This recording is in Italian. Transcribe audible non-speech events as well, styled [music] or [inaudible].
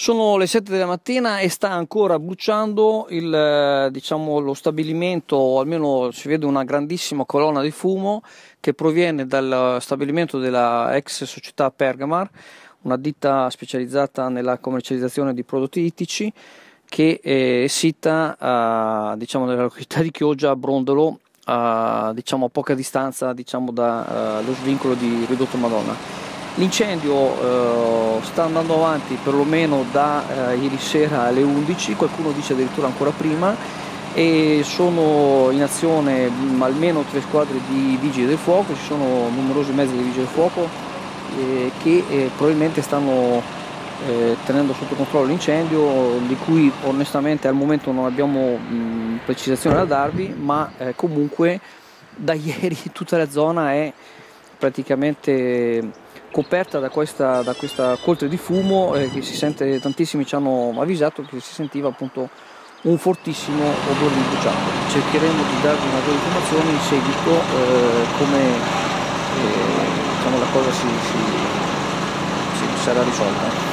Sono le 7 della mattina e sta ancora bruciando il, eh, diciamo, lo stabilimento, o almeno si vede una grandissima colonna di fumo che proviene dal stabilimento della ex società Pergamar, una ditta specializzata nella commercializzazione di prodotti ittici che è sita uh, diciamo, nella località di Chioggia, a Brondolo, a, diciamo, a poca distanza diciamo, dallo uh, svincolo di Ridotto Madonna. L'incendio eh, sta andando avanti perlomeno da eh, ieri sera alle 11, qualcuno dice addirittura ancora prima e sono in azione mh, almeno tre squadre di vigili del fuoco, ci sono numerosi mezzi di vigili del fuoco eh, che eh, probabilmente stanno eh, tenendo sotto controllo l'incendio di cui onestamente al momento non abbiamo mh, precisazione da darvi ma eh, comunque da [laughs] ieri tutta la zona è praticamente coperta da questa, da questa coltre di fumo eh, che si sente, tantissimi ci hanno avvisato che si sentiva appunto un fortissimo odore di bruciato. Cercheremo di darvi maggiori informazioni in seguito eh, come eh, diciamo, la cosa si, si, si sarà risolta.